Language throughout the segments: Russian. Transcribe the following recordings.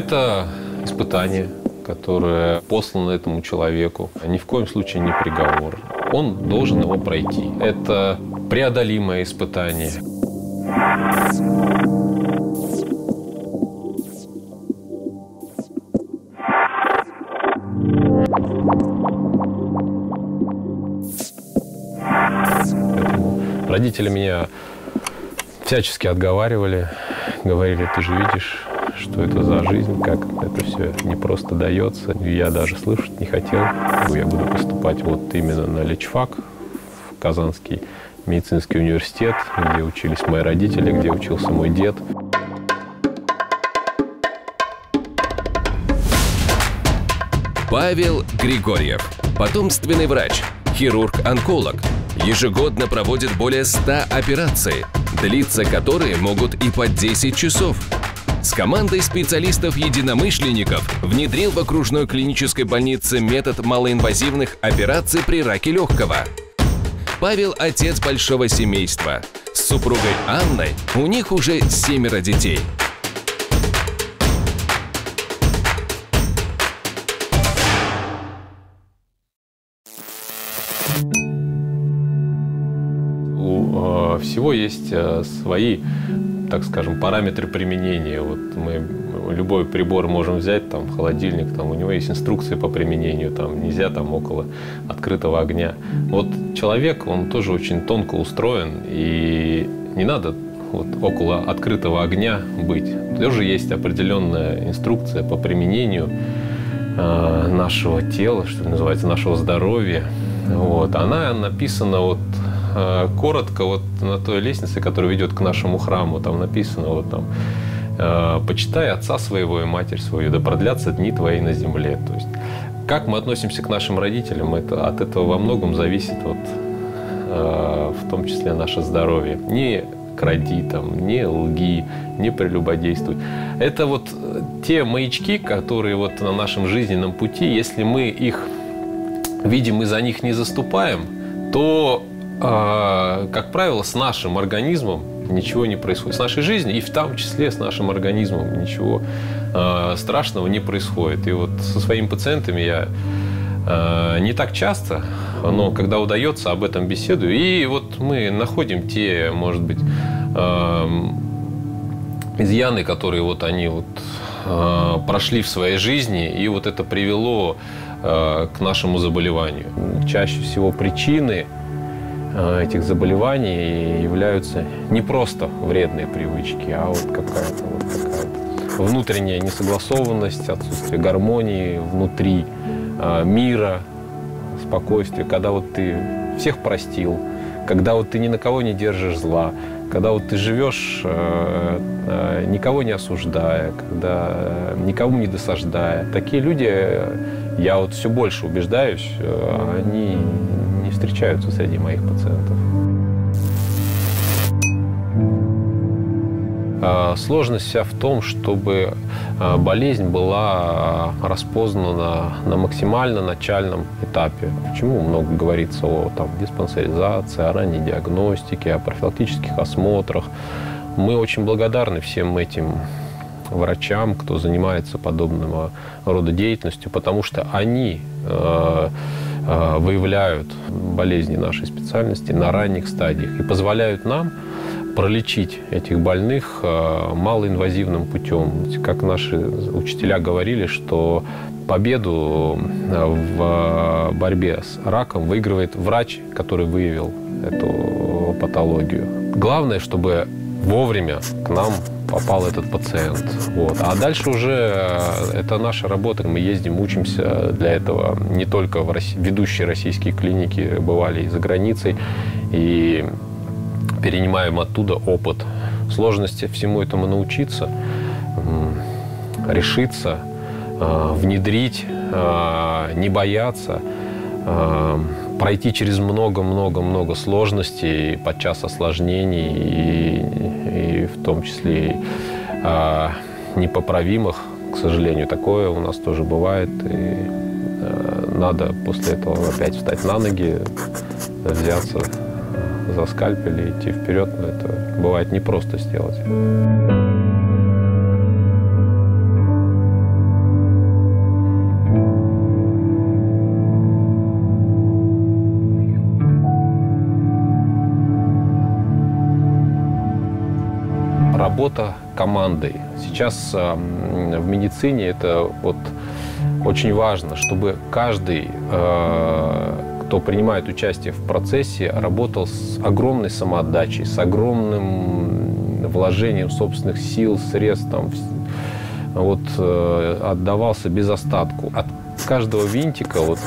Это испытание, которое послано этому человеку. Ни в коем случае не приговор. Он должен его пройти. Это преодолимое испытание. Родители меня всячески отговаривали, говорили, ты же видишь, что это за жизнь, как это все не просто дается. Я даже слышать не хотел. Я буду поступать вот именно на лечфак в Казанский медицинский университет, где учились мои родители, где учился мой дед. Павел Григорьев, потомственный врач, хирург-онколог, ежегодно проводит более 100 операций, длиться которые могут и по 10 часов. С командой специалистов-единомышленников внедрил в окружной клинической больнице метод малоинвазивных операций при раке легкого. Павел – отец большого семейства. С супругой Анной у них уже семеро детей – У э, всего есть э, свои, так скажем, параметры применения. Вот мы любой прибор можем взять, там холодильник, там у него есть инструкции по применению, там нельзя там около открытого огня. Вот человек, он тоже очень тонко устроен, и не надо вот около открытого огня быть. Тоже есть определенная инструкция по применению э, нашего тела, что называется, нашего здоровья. Вот. Она написана вот коротко вот на той лестнице, которая ведет к нашему храму, там написано вот там э, «Почитай отца своего и матерь свою, да продлятся дни твои на земле». То есть как мы относимся к нашим родителям, это, от этого во многом зависит вот, э, в том числе наше здоровье. Не кради, там, не лги, не прелюбодействуй. Это вот те маячки, которые вот на нашем жизненном пути, если мы их видим и за них не заступаем, то а, как правило, с нашим организмом ничего не происходит. С нашей жизнью и в том числе с нашим организмом ничего э, страшного не происходит. И вот со своими пациентами я э, не так часто, но когда удается, об этом беседую. И вот мы находим те, может быть, э, изъяны, которые вот они вот э, прошли в своей жизни, и вот это привело э, к нашему заболеванию. Чаще всего причины этих заболеваний являются не просто вредные привычки, а вот какая-то вот какая внутренняя несогласованность, отсутствие гармонии внутри э, мира, спокойствия, когда вот ты всех простил, когда вот ты ни на кого не держишь зла, когда вот ты живешь, э, никого не осуждая, когда никому не досаждая. Такие люди, я вот все больше убеждаюсь, они не встречаются среди моих пациентов. А, сложность вся в том, чтобы а, болезнь была распознана на максимально начальном этапе. Почему много говорится о там, диспансеризации, о ранней диагностике, о профилактических осмотрах. Мы очень благодарны всем этим врачам, кто занимается подобного рода деятельностью, потому что они Э, выявляют болезни нашей специальности на ранних стадиях и позволяют нам пролечить этих больных э, малоинвазивным путем. Как наши учителя говорили, что победу э, в борьбе с раком выигрывает врач, который выявил эту патологию. Главное, чтобы вовремя к нам попал этот пациент. Вот. А дальше уже э, это наша работа. Мы ездим, учимся для этого. Не только в России, ведущие российские клиники бывали и за границей. И перенимаем оттуда опыт. Сложности всему этому научиться, решиться, э, внедрить, э, не бояться, пройти через много-много-много сложностей, подчас осложнений и и в том числе а, непоправимых, к сожалению, такое у нас тоже бывает. И а, надо после этого опять встать на ноги, взяться за скальпель и идти вперед. Но это бывает непросто сделать. Работа командой. Сейчас э, в медицине это вот очень важно, чтобы каждый, э, кто принимает участие в процессе, работал с огромной самоотдачей, с огромным вложением собственных сил, средств, там, вот, э, отдавался без остатку. От каждого винтика, вот,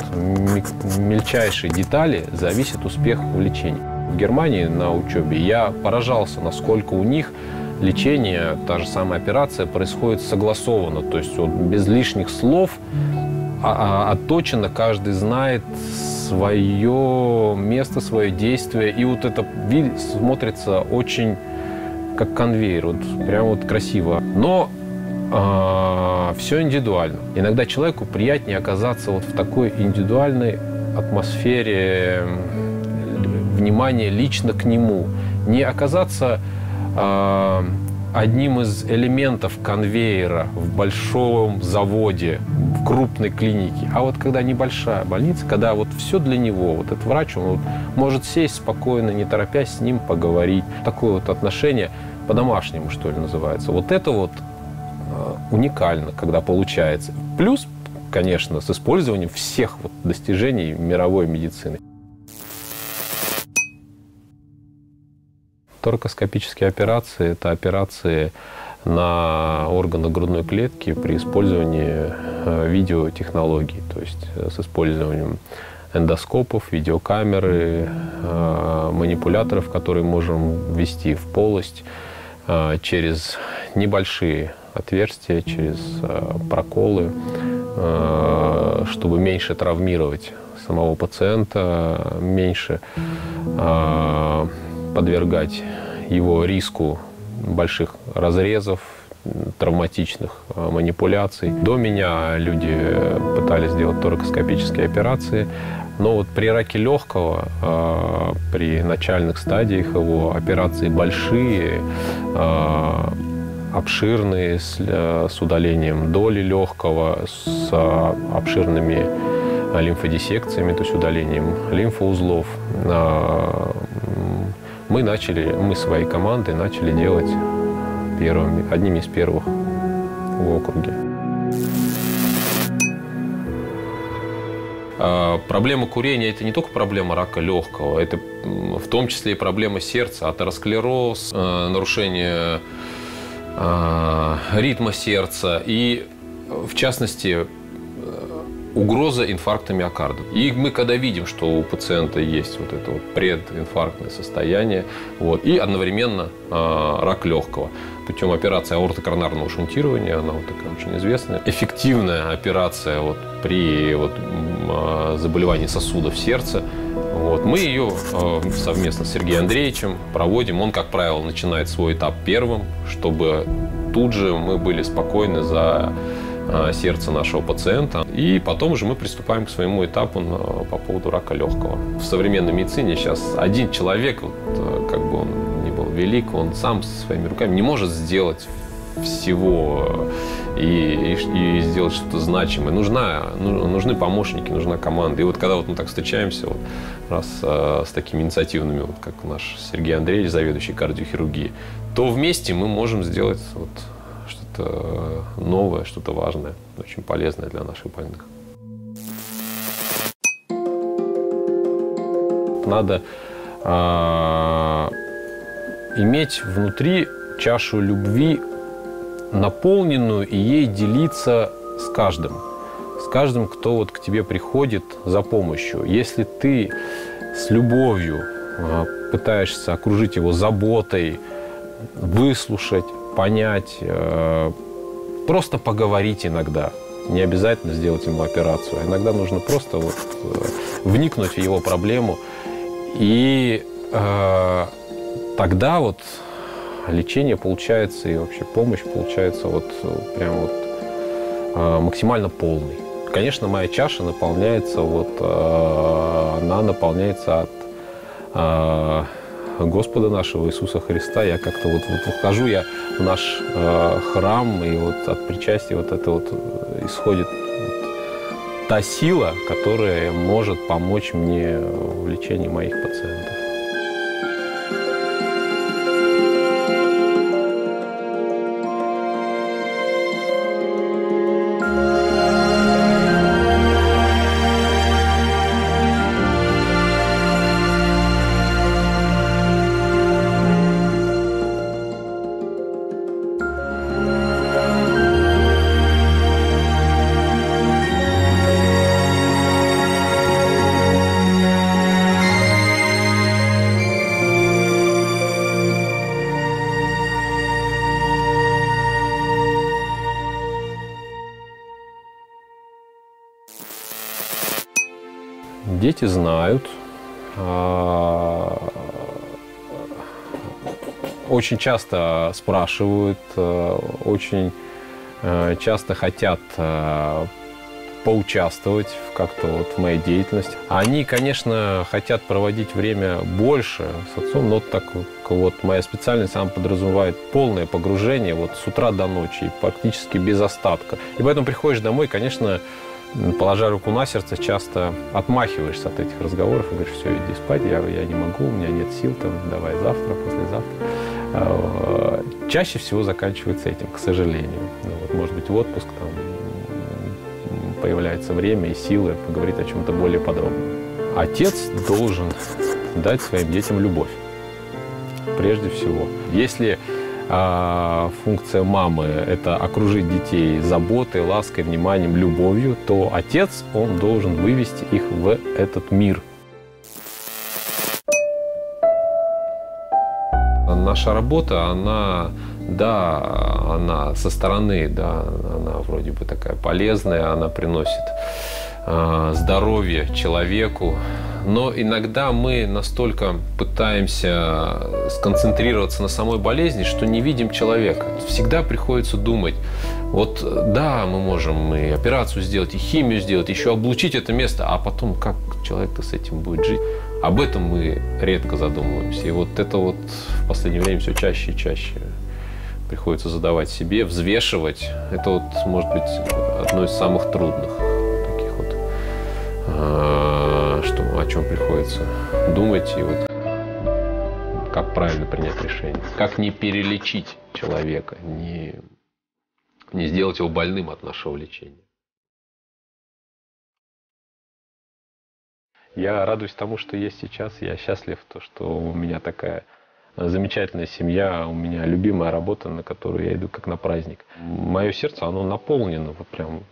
мельчайшей детали зависит успех в лечении. В Германии на учебе я поражался, насколько у них лечение, та же самая операция происходит согласованно, то есть вот без лишних слов, а, а, отточено, каждый знает свое место, свое действие, и вот это смотрится очень как конвейер, вот прям вот красиво. Но э, а, все индивидуально. Иногда человеку приятнее оказаться вот в такой индивидуальной атмосфере внимания лично к нему, не оказаться одним из элементов конвейера в большом заводе, в крупной клинике. А вот когда небольшая больница, когда вот все для него, вот этот врач, он вот может сесть спокойно, не торопясь с ним поговорить. Такое вот отношение по-домашнему, что ли, называется. Вот это вот э, уникально, когда получается. Плюс, конечно, с использованием всех вот достижений мировой медицины. Торакоскопические операции – это операции на органы грудной клетки при использовании э, видеотехнологий, то есть э, с использованием эндоскопов, видеокамеры, э, манипуляторов, которые можем ввести в полость через небольшие отверстия, через проколы, чтобы меньше травмировать самого пациента, меньше подвергать его риску больших разрезов, травматичных э, манипуляций. До меня люди пытались сделать торакоскопические операции, но вот при раке легкого, э, при начальных стадиях его операции большие, э, обширные, с удалением доли легкого, с обширными лимфодиссекциями, то есть удалением лимфоузлов, мы начали, мы своей командой начали делать первыми, одними из первых в округе. А, проблема курения – это не только проблема рака легкого, это в том числе и проблема сердца, атеросклероз, э, нарушение э, ритма сердца и, в частности, угроза инфаркта миокарда. И мы когда видим, что у пациента есть вот это вот прединфарктное состояние, вот, и одновременно э, рак легкого путем операции аортокоронарного шунтирования, она вот такая очень известная, эффективная операция вот при вот, э, заболевании сосудов сердца, вот. Мы ее э, совместно с Сергеем Андреевичем проводим. Он, как правило, начинает свой этап первым, чтобы тут же мы были спокойны за сердца нашего пациента. И потом уже мы приступаем к своему этапу по поводу рака легкого. В современной медицине сейчас один человек, вот, э, как бы он ни был велик, он сам своими руками не может сделать всего и, и, и сделать что-то значимое. Нужна, ну, нужны помощники, нужна команда. И вот когда вот мы так встречаемся, вот, раз э, с такими инициативными, вот, как наш Сергей Андреевич, заведующий кардиохирургией, то вместе мы можем сделать вот, что-то новое, что-то важное, очень полезное для наших больных. Надо э, иметь внутри чашу любви, наполненную, и ей делиться с каждым. С каждым, кто вот к тебе приходит за помощью. Если ты с любовью э, пытаешься окружить его заботой, выслушать, понять, э, просто поговорить иногда. Не обязательно сделать ему операцию. А иногда нужно просто вот э, вникнуть в его проблему. И э, тогда вот лечение получается и вообще помощь получается вот прям вот э, максимально полной. Конечно, моя чаша наполняется вот, э, она наполняется от э, Господа нашего Иисуса Христа. Я как-то вот, вот вхожу я в наш э, храм, и вот от причастия вот это вот исходит вот, та сила, которая может помочь мне в лечении моих пациентов. Дети знают. А, очень часто спрашивают, э, очень э, часто хотят поучаствовать как-то вот в моей деятельности. Они, конечно, хотят проводить время больше с отцом, но так вот моя специальность сам подразумевает полное погружение вот с утра до ночи, практически без остатка. И поэтому приходишь домой, конечно, положа руку на сердце, часто отмахиваешься от этих разговоров и говоришь, все, иди спать, я, я не могу, у меня нет сил, там, давай завтра, послезавтра. А, чаще всего заканчивается этим, к сожалению. Ну, вот, может быть, в отпуск там появляется время и силы поговорить о чем-то более подробно. Отец должен дать своим детям любовь, прежде всего. Если функция мамы – это окружить детей заботой, лаской, вниманием, любовью, то отец, он должен вывести их в этот мир. Наша работа, она, да, она со стороны, да, она вроде бы такая полезная, она приносит э, здоровье человеку, но иногда мы настолько пытаемся сконцентрироваться на самой болезни, что не видим человека. Всегда приходится думать, вот да, мы можем и операцию сделать, и химию сделать, еще облучить это место, а потом как человек-то с этим будет жить. Об этом мы редко задумываемся. И вот это вот в последнее время все чаще и чаще приходится задавать себе, взвешивать. Это вот, может быть, одно из самых трудных таких вот а, что, о чем приходится думать и вот как правильно принять решение. Как не перелечить человека, не, не сделать его больным от нашего лечения. Я радуюсь тому, что есть сейчас. Я счастлив, то, что у меня такая замечательная семья, у меня любимая работа, на которую я иду как на праздник. Мое сердце, оно наполнено вот прям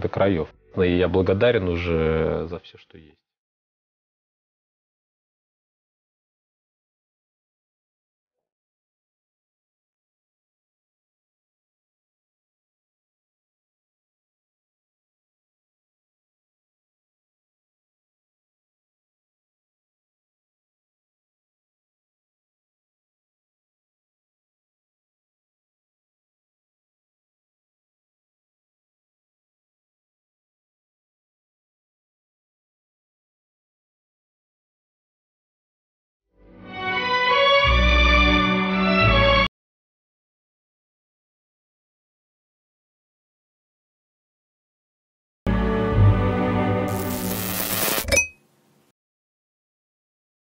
до краев. И я благодарен уже за все, что есть.